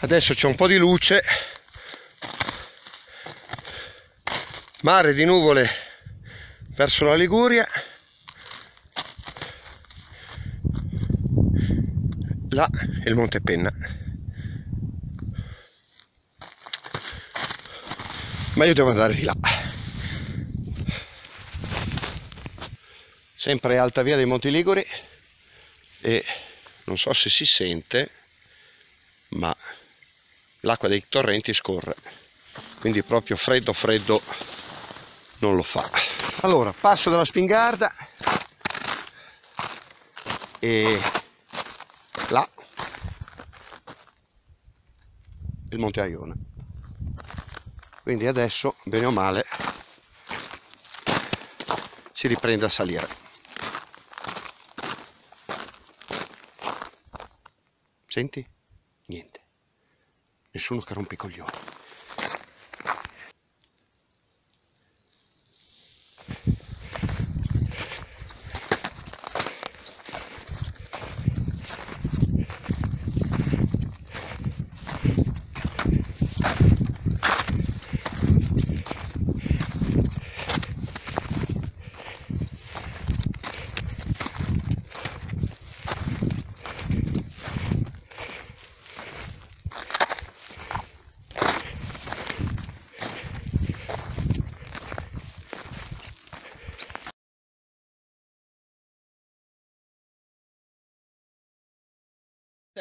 adesso c'è un po' di luce. Mare di nuvole verso la Liguria. Là è il Monte Penna. Ma io devo andare di là. Sempre alta via dei Monti Liguri. E non so se si sente ma l'acqua dei torrenti scorre quindi proprio freddo freddo non lo fa allora passo dalla spingarda e là il Monte Aiona quindi adesso bene o male si riprende a salire Senti? Niente. Nessuno che rompe coglioni.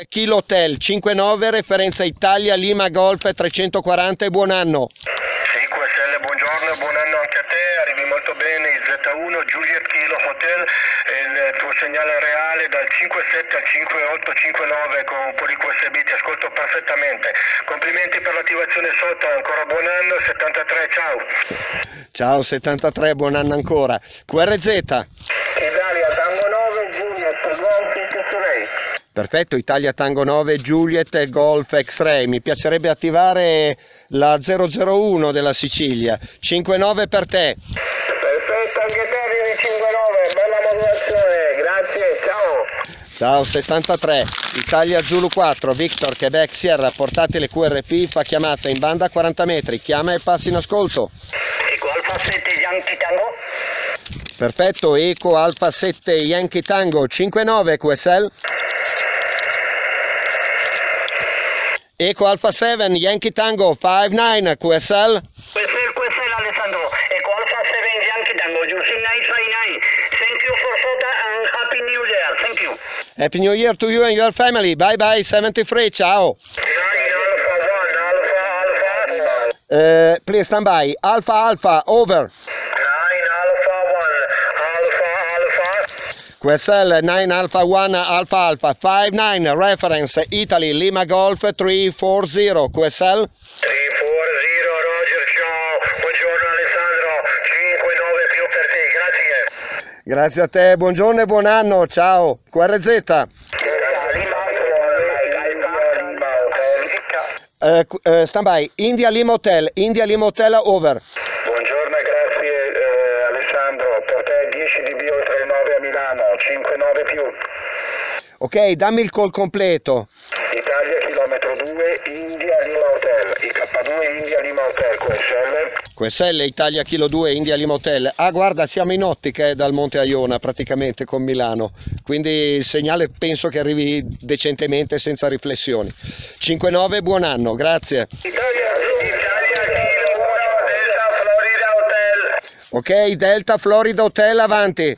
Kilo Hotel 59 referenza Italia Lima Golf 340 e buon anno. Sì, QSL, buongiorno e buon anno anche a te, arrivi molto bene il Z1 Juliet Kilo Hotel, il tuo segnale reale dal 57 al 5859 con un po' di QSB, ti ascolto perfettamente. Complimenti per l'attivazione sotto, ancora buon anno, 73, ciao. Ciao 73, buon anno ancora. QRZ. Italia, Tango 9, Juliet, Golf, X-Ray. Perfetto, Italia Tango 9, Juliet Golf X-Ray. Mi piacerebbe attivare la 001 della Sicilia. 59 per te. Perfetto, anche te arrivi 59, bella modulazione, grazie, ciao. Ciao 73, Italia Zulu 4, Victor Quebec Sierra, portatile QRP, fa chiamata in banda a 40 metri, chiama e passi in ascolto. Eco Alfa 7 Yankee Tango. Perfetto, Eco Alfa 7 Yankee Tango 59 QSL. Eco Alfa 7 Yankee Tango 59 QSL. QSL, QSL Alessandro, Eco Alpha 7 Yankee Tango, Jusin 959. Thank you for photo and Happy New Year, thank you. Happy New Year to you and your family. Bye bye 73, ciao. 9 Alpha 1, Alpha Alpha. Uh, please stand by. Alpha Alpha, over. QSL 9 Alpha 1 Alpha Alpha 59 reference Italy Lima Golf 340 QSL 340 Roger, ciao. Buongiorno Alessandro, 59 più per te, grazie. Grazie a te, buongiorno e buon anno, ciao. QRZ uh, uh, stand by. India Lima Hotel India Lima Hotel over Buongiorno e grazie eh, Alessandro, per te 10 dB oltre il 9 a Milano, 5-9 più. ok dammi il call completo. Italia chilometro 2, India Lima Hotel, IK2 India Lima Hotel, QSL. QSL Italia Kilo 2 India Lima Hotel. Ah guarda siamo in ottica eh, dal Monte Aiona praticamente con Milano. Quindi il segnale penso che arrivi decentemente senza riflessioni. 59 buon anno grazie. Italia, Italia Kilo 1 Delta Florida Hotel. ok Delta Florida Hotel avanti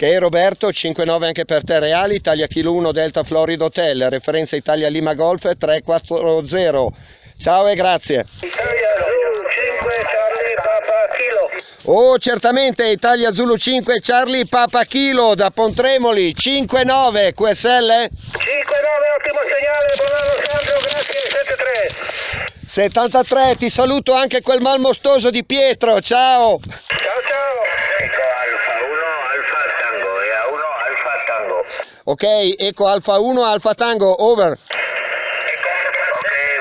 Ok Roberto, 5-9 anche per te Reali, Italia Kilo 1 Delta Florida Hotel, referenza Italia Lima Golf 340. Ciao e grazie. Italia Zulu 5 Charlie Papa Kilo. Oh certamente Italia Zulu 5 Charlie Papa Kilo da Pontremoli, 5-9 QSL 5-9, ottimo segnale, buon anno Sandro, grazie, 7-3. 73, ti saluto anche quel malmostoso di Pietro, ciao. Ciao ciao. Ecco Alfa 1, Alfa Tango, e a 1 Alfa Tango. Ok, Eco Alfa 1 Alfa Tango, over. Ok,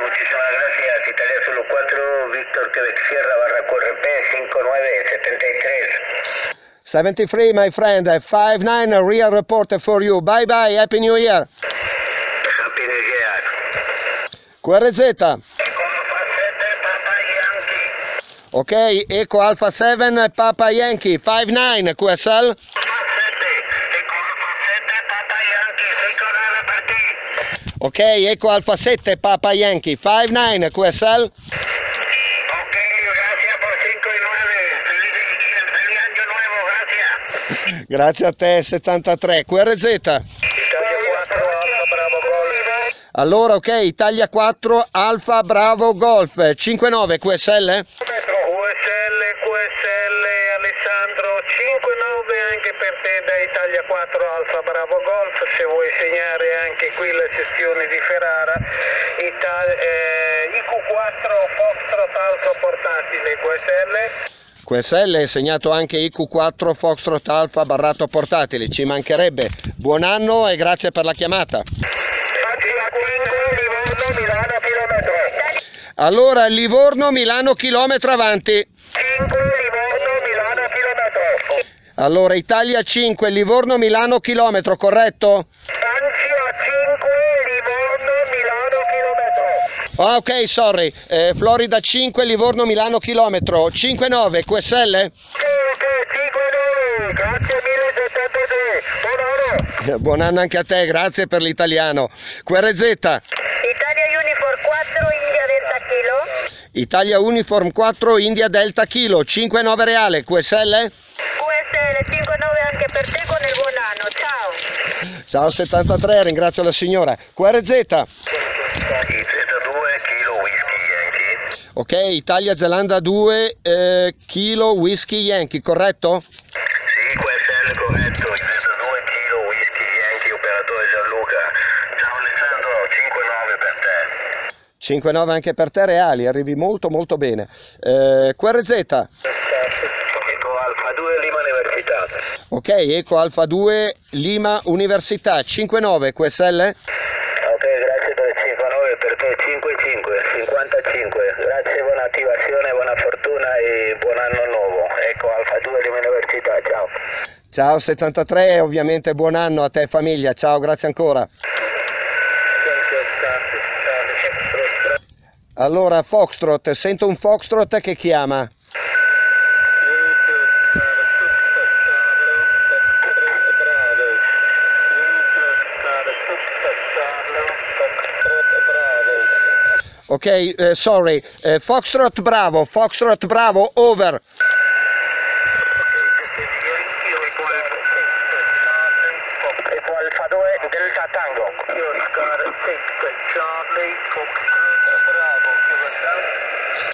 muchísimas gracias. Italia Zulu 4, Víctor Quebec Sierra barra QRP 5973. 73, my friend. 59, a real reporter for you. Bye bye, Happy New Year. Happy New Year. QRZ. Eco Alfa 7 Papa Yankee. Ok, Eco Alpha 7, Papa Yankee. 59, QSL. Ok, Eco Alpha 7, Papa Yankee. 59, QSL. Ok, gracias por 5 y 9. Feliz, feliz año nuevo, gracias. Grazie a te, 73. QRZ. Italia 4 Alfa Bravo Gol. Allora, ok, Italia 4, Alfa Bravo Golf. 59, QSL. Alfa portatile QSL. QSL è segnato anche IQ4 Foxtrot Alfa barrato portatile, ci mancherebbe. Buon anno e grazie per la chiamata. Italia 5 Livorno Milano chilometro. Allora, Livorno, Milano, chilometro avanti. 5 Livorno Milano chilometro. Allora, Italia 5, Livorno, Milano, chilometro, corretto? Francia 5 Livorno Milano chilometro. Ah, ok, sorry. Eh, Florida 5, Livorno, Milano, chilometro. 59, QSL? Ok, ok, 5 9. Grazie mille 73. Buon anno. Buon anno anche a te, grazie per l'italiano. QRZ, Italia Uniform 4 India Delta Kilo. Italia Uniform 4, India Delta Kilo, 59 reale, QSL? QSL 59 anche per te con il buon anno. Ciao. Ciao 73, ringrazio la signora. QRZ, Z2 kilo whisky Yankee. Ok, Italia Zelanda 2, eh, Kilo Whisky Yankee, corretto? Sì, QSL corretto, Z2 kilo whisky Yankee, operatore Gianluca. Ciao Alessandro, 5-9 per te. 5,9 anche per te reali, arrivi molto molto bene. Eh, QRZ, Eco Alfa 2 Lima Università. ok, Eco Alfa 2, Lima Università, 5,9 QSL? Ok, grazie per il 5-9, per te 5-5, 55. Attivazione, buona fortuna e buon anno nuovo. Ecco Alfa 2 Lima Università, ciao. Ciao 73 e ovviamente buon anno a te e famiglia, ciao, grazie ancora. Allora, Foxtrot, sento un Foxtrot che chiama. Ok, eh, sorry, eh, Foxtrot Bravo, Foxtrot Bravo, over. Eco Alfa 2 Delta Tango.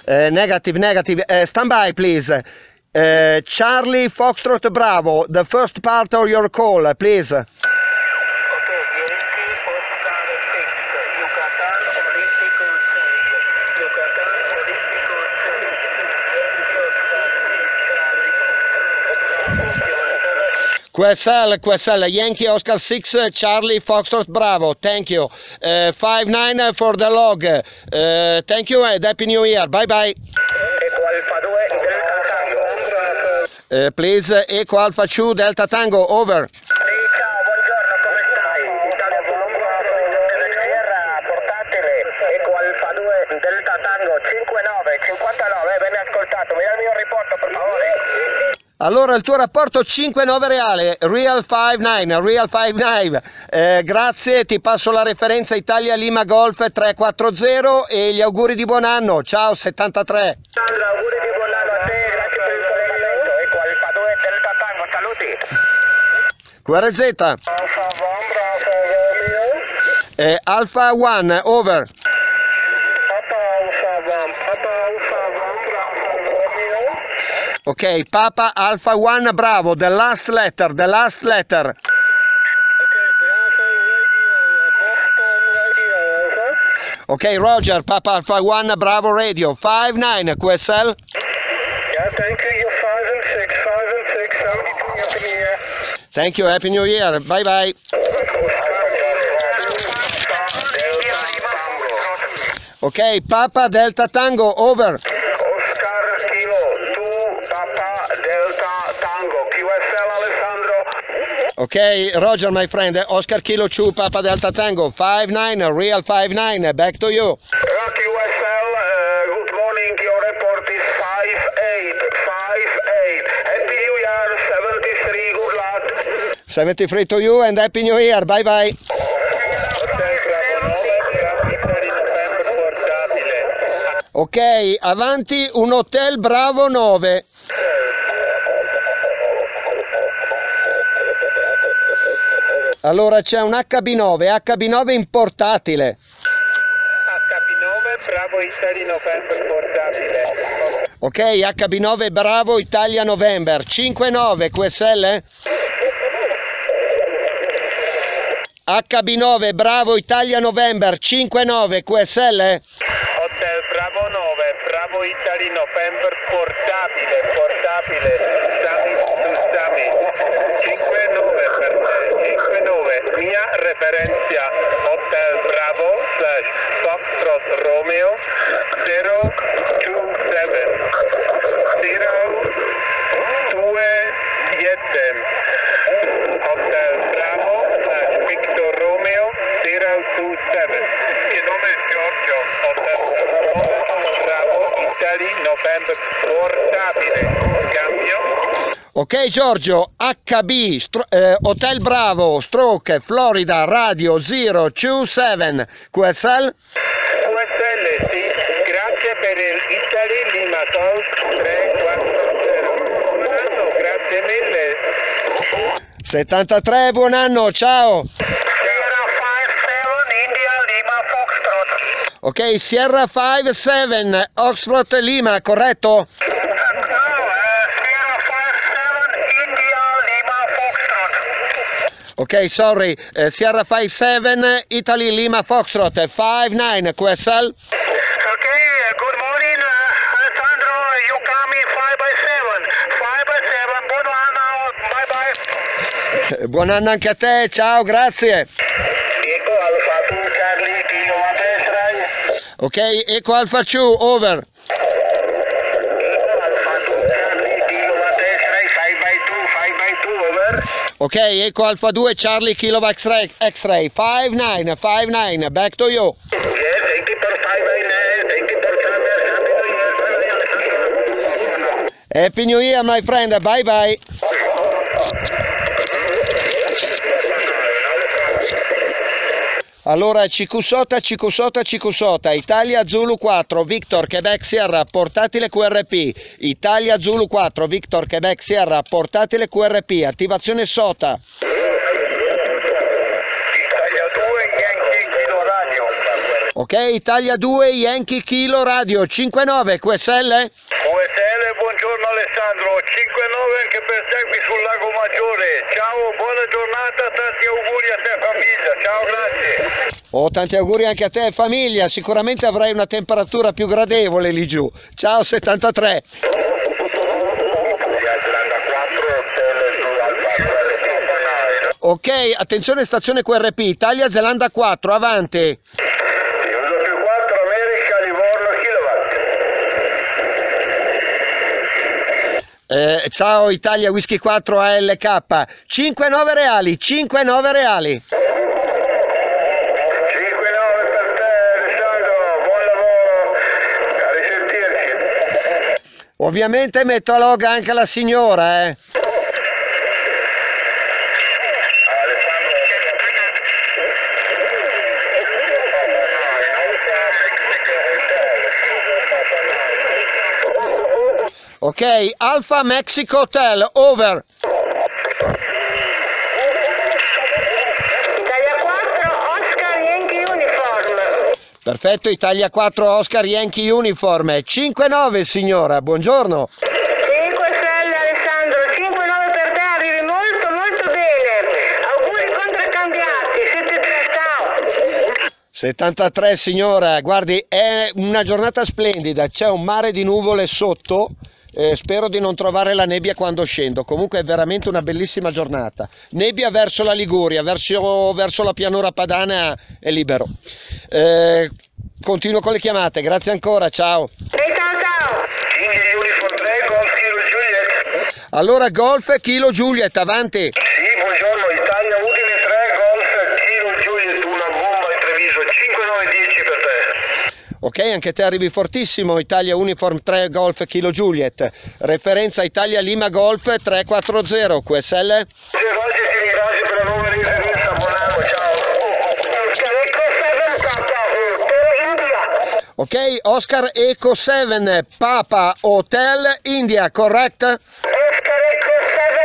Eh, negative, negative, Eh, stand by please. Eh, Charlie Foxtrot Bravo, the first part of your call, please. QSL, QSL, Yankee Oscar 6, Charlie Foxtrot Bravo, thank you. Uh, 5-9 for the log. Uh, thank you and Happy New Year, bye bye. Eco Alfa 2 Delta Tango. Uh, please, Eco Alpha 2, Delta Tango, over. Sì, ciao, buongiorno, come stai? Italia Bologna, Terra, portatile, Eco Alfa 2 Delta Tango 59, 59, ben ascoltato, mi dai il mio riporto per favore? Allora il tuo rapporto 5-9 reale, Real 5-9, Real 5-9. Eh, grazie, ti passo la referenza Italia Lima Golf 340 e gli auguri di buon anno. Ciao 73. Sandra, auguri di buon anno a te, grazie per il collegamento, Eco Alfa 2 Delta Tango, saluti! QRZ, Alfa Von Bravo Romeo. eh, Alpha 1, over. Papa Alfa Von, Papa Alfa Von Bravo Romeo. Ok, Papa Alpha 1, bravo, the last letter, the last letter. Okay, Bravo Radio, Boston Radio, over. Ok, Roger, Papa Alpha 1, bravo radio, 5-9, QSL. Yeah, thank you, you're 5 and 6, 5 and 6, 72 up in the air. Thank you, Happy New Year, bye bye. Ok, Papa Delta Tango, over. Oscar Kilo, tu Papa Delta Tango, QSL Alessandro. Okay, Roger, my friend. Oscar Kilo 2, Papa Delta Tango, 5-9, real 5-9. Back to you. Rock QSL, uh, good morning, your report is 5-8, 5-8. Happy New Year, 73, good luck. 73 to you and Happy New Year. Bye bye. Hotel Bravo 9, Italy November portatile. Ok, avanti un hotel Bravo 9. Allora c'è un HB9, HB9 in portatile. HB9, Bravo Italy November portatile. Ok, HB9 Bravo Italia November, 59 QSL? HB9 Bravo Italia November, 59 QSL? Hotel Bravo 9, Bravo Italy November portabile, portabile, Sami su Sami, 5-9 per te, 5-9, mia referenzia, Hotel Bravo slash Foxtrot Romeo 027, 027, Hotel Bravo slash Victor Romeo 027. Il nome è Giorgio, Hotel Bravo Italy November portabile. Cambio. Ok Giorgio, HB stro- eh, Hotel Bravo Stroke Florida Radio 027 QSL? QSL, sì. Grazie per il Italy Lima Golf 340. Buonanno, grazie mille. 73, buon anno, ciao! Sierra 57 India Lima Foxtrot. Ok, Sierra 57 Oxford Lima, corretto? No, uh, Sierra 57 India Lima Foxtrot. Ok, sorry, eh, Sierra 57 Italy Lima Foxtrot 59 QSL? Okay, uh, good morning, uh, Alessandro. You coming 5 by 7. 5 by 7. Buon anno. Bye bye. Eh, Buon anno anche a te, ciao, grazie! Eco Alfa 2 Charlie Kilo a destra. Ok, Eco Alpha 2, over. Ok, Eco Alpha 2 Charlie Kilo X-ray, X-ray 59 59, back to you. Yes, thank you for 5 by 9. Thank you for Charlie. Happy New Year. Happy New Year my friend, bye bye. Allora, Cicusota, Cicusota, Cicusota, Italia Zulu 4, Victor Quebec Sierra, portatile QRP, Italia Zulu 4, Victor Quebec Sierra, portatile QRP, attivazione SOTA. Italia 2 Yankee Kilo Radio. Ok, Italia 2, Yankee Kilo Radio, 59, QSL? QSL, Alessandro, 5-9 anche per te qui sul Lago Maggiore. Ciao, buona giornata, tanti auguri a te famiglia. Ciao, grazie. Oh, tanti auguri anche a te famiglia, sicuramente avrai una temperatura più gradevole lì giù. Ciao 73. Ok, attenzione stazione QRP, Italia Zelanda 4, avanti. Uso più 4 America Livorno Kilowatt. Eh, ciao Italia Whisky 4 ALK, 5-9 reali, 5-9 reali. 5-9 per te Alessandro, buon lavoro, a risentirci. Ovviamente metto a log anche la signora, eh. Ok, Alpha Mexico Hotel, over. Italia 4, Oscar Yankee Uniform. Perfetto, Italia 4 Oscar Yankee Uniform, 5-9 signora, buongiorno. 5 stelle Alessandro, 5-9 per te, arrivi molto molto bene. Auguri contraccambiati, siete tre, ciao. 73 signora, guardi è una giornata splendida, c'è un mare di nuvole sotto, eh, spero di non trovare la nebbia quando scendo, comunque è veramente una bellissima giornata. Nebbia verso la Liguria, verso, verso la pianura padana è libero. Eh, continuo con le chiamate, grazie ancora, ciao. Ehi, ciao ciao. King Uniform 3, Golf Kilo Juliet. Allora Golf Kilo Juliet, avanti. Sì, buongiorno, Italia Udine 3, Golf, Kilo Juliet, una bomba in Treviso, 5, 9, 10 per te. Ok, anche te arrivi fortissimo, Italia Uniform 3 Golf Kilo Juliet. Referenza Italia Lima Golf 340 QSL. Sì, Roger, ti ringrazio per la nuova riservista, buon anno, ciao. Ok, Oscar Eco 7 Papa Hotel India, correct? Oscar Echo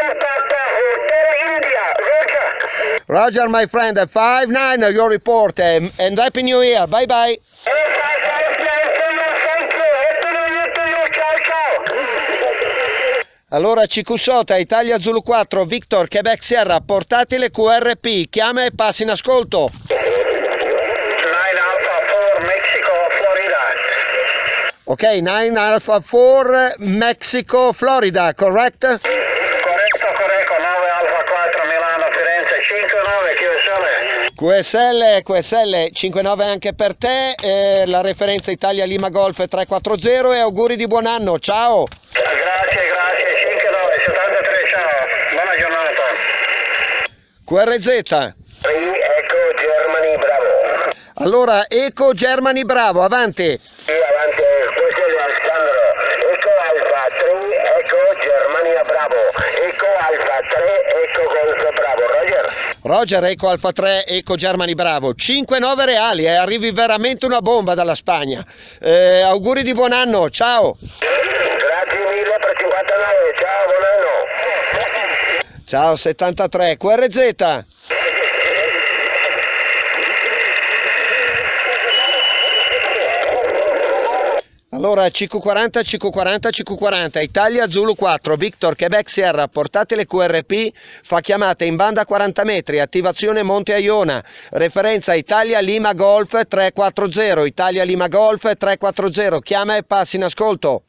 7 Papa Hotel India, Roger. Roger, my friend, 5-9, your report, um, and Happy New Year, bye Allora CQ Sota, Italia Zulu 4, Victor, Quebec Sierra, portatile QRP, chiama e passi in ascolto. 9 Alpha 4, Mexico, Florida. Ok, 9 Alpha 4, Mexico, Florida, correct? Corretto, corretto, 9 Alfa 4 Milano, Firenze, 5 9 QSL, QSL. QSL 59 anche per te, eh, la referenza Italia Lima Golf 340 e auguri di buon anno, ciao! Grazie, grazie, 5 9 73, ciao. Buona giornata. QRZ, 3 Echo Germany, bravo. allora Eco Germany Bravo, avanti! Sì, avanti, questo è Alessandro. Echo Alfa 3 Echo Germania, bravo. Echo Alfa 3 Echo Golf, bravo. Roger. Roger, Eco Alfa 3, Eco Germany Bravo, 5-9 reali, eh, arrivi veramente una bomba dalla Spagna. Eh, auguri di buon anno, ciao! Ciao 73, QRZ, Allora CQ40, CQ40, CQ40, Italia Zulu 4, Victor Quebec Sierra, portate le QRP, fa chiamata in banda 40 metri, attivazione Monte Aiona, referenza Italia Lima Golf 340, Italia Lima Golf 340, chiama e passi in ascolto.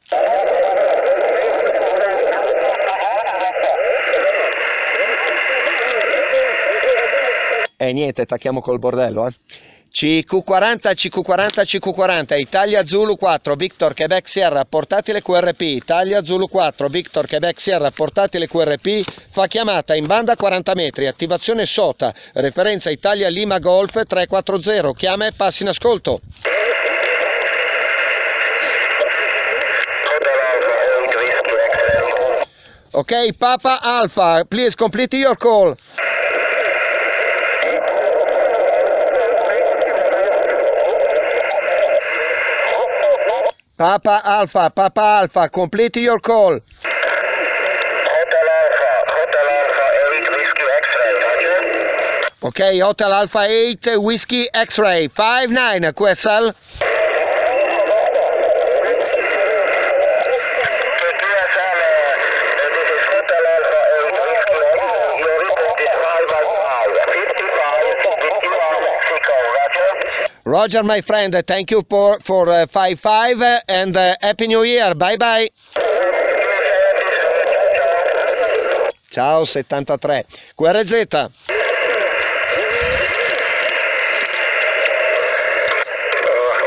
E niente, tacchiamo col bordello, eh. CQ40, CQ40, CQ40, Italia Zulu 4, Victor Quebec Sierra, portatile QRP, Italia Zulu 4, Victor Quebec Sierra, portatile QRP, fa chiamata in banda 40 metri, attivazione SOTA, referenza Italia Lima Golf 340, chiama e passi in ascolto. Hotel Alpha 8 Whiskey X-Ray. Ok, Papa Alpha, please complete your call. Papa Alpha, Papa Alpha, complete your call. Hotel Alpha, Hotel Alpha 8 Whiskey X-Ray, Roger. Ok, Hotel Alpha 8, Whiskey X-Ray, 59 QSL. QSL, Roger. My friend, thank you for, for uh, 55 and uh, Happy New Year, bye bye. Ciao 73. QRZ. Uh,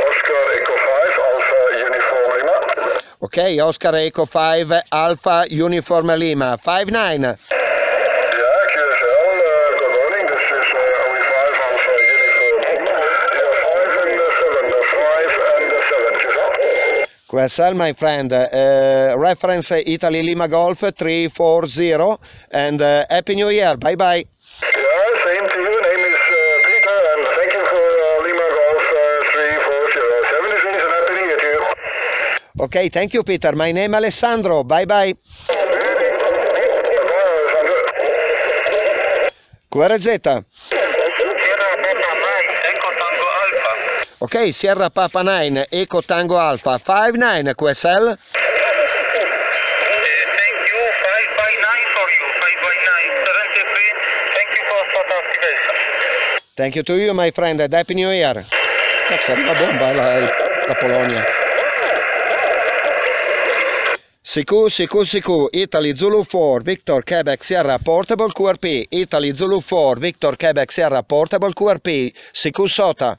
Oscar Echo 5, Alpha Uniform Lima. Ok, Oscar Eco 5 Alpha Uniform Lima 59. 7, QSL. QSL, my friend, uh, reference Italy Lima Golf 340 and uh, Happy New Year, bye bye. Yeah, same to you. Name is uh, Peter, and thank you for uh, Lima Golf uh, 3407. This is an happy new year to you. Ok, thank you Peter, my name Alessandro, bye bye. QRZ. Ok, Sierra Papa 9, Eco Tango Alpha 59 QSL. Thank you. 5 by 9 for you. 5 by 9. 73. Thank you for South Africa. Thank you to you my friend, and Happy New Year. Cazzo, arriva bomba eh, la, la Polonia. CQ, CQ, CQ, Italy Zulu 4, Victor Quebec Sierra Portable QRP, Italy Zulu 4, Victor Quebec Sierra Portable QRP, CQ Sota.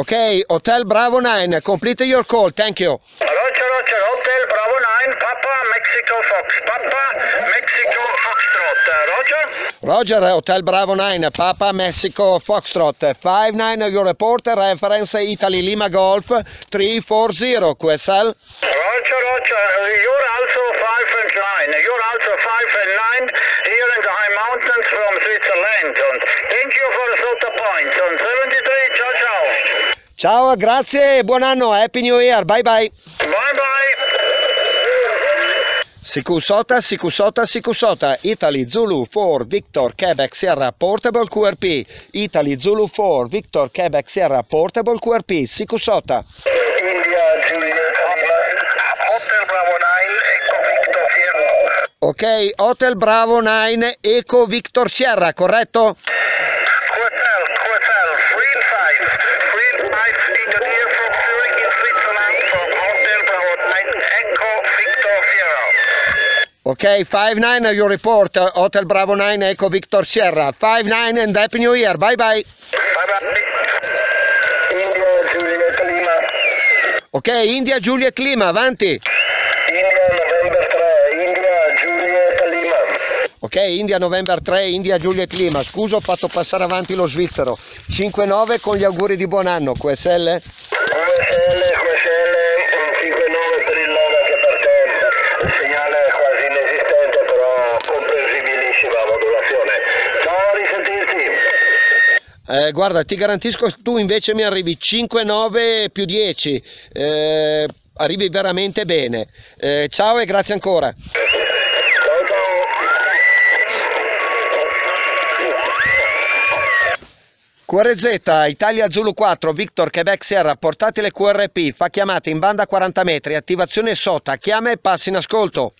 HB9, Papa Mike Fox. Hotel Bravo 9. Papa Mexico Fox. Ok, Hotel Bravo 9, complete your call, thank you. Roger, Roger, Hotel Bravo 9, Papa Mexico Fox, Papa Mexico Foxtrot, Roger? Roger, Hotel Bravo 9, Papa Mexico Foxtrot, 59 your report, reference Italy Lima Golf 340, QSL. Roger, Roger, you're also 5 and 9, you're also 5 and 9 here in the high mountains from Switzerland. And thank you for the Sota Point. On 73, ciao ciao. Ciao, grazie buon anno, Happy New Year, bye bye. Bye bye. Sikusota, Sikusota, Sikusota, Italy Zulu 4, Victor Quebec Sierra Portable QRP, Italy Zulu 4, Victor Quebec Sierra Portable QRP, Sikusota. India, Juliet, Hotel Bravo 9, Echo Victor Sierra. Ok, Hotel Bravo 9, Eco Victor Sierra, corretto? Ok, 5-9 your report, Hotel Bravo 9, Eco Victor Sierra, 5-9 and Happy New Year, bye bye. Bye bye. India, Juliet, Lima. Ok, India Juliet Lima, avanti. India, November 3, India, Juliet, Lima. Ok, India November 3, India Juliet Lima. Scusa, ho fatto passare avanti lo svizzero. 5-9 con gli auguri di buon anno, QSL. QSL, QSL, un 5-9 per il logo anche per te. Il segnale è quasi inesistente, però comprensibilissima modulazione. Ciao, a risentirci. Eh, guarda, ti garantisco, tu invece mi arrivi 5-9 più 10. Eh, arrivi veramente bene. Eh, ciao e grazie ancora. QRZ, Italia Zulu 4, Victor Quebec Sierra, portatile QRP, fa chiamate in banda 40 metri, attivazione SOTA, chiama e passi in ascolto.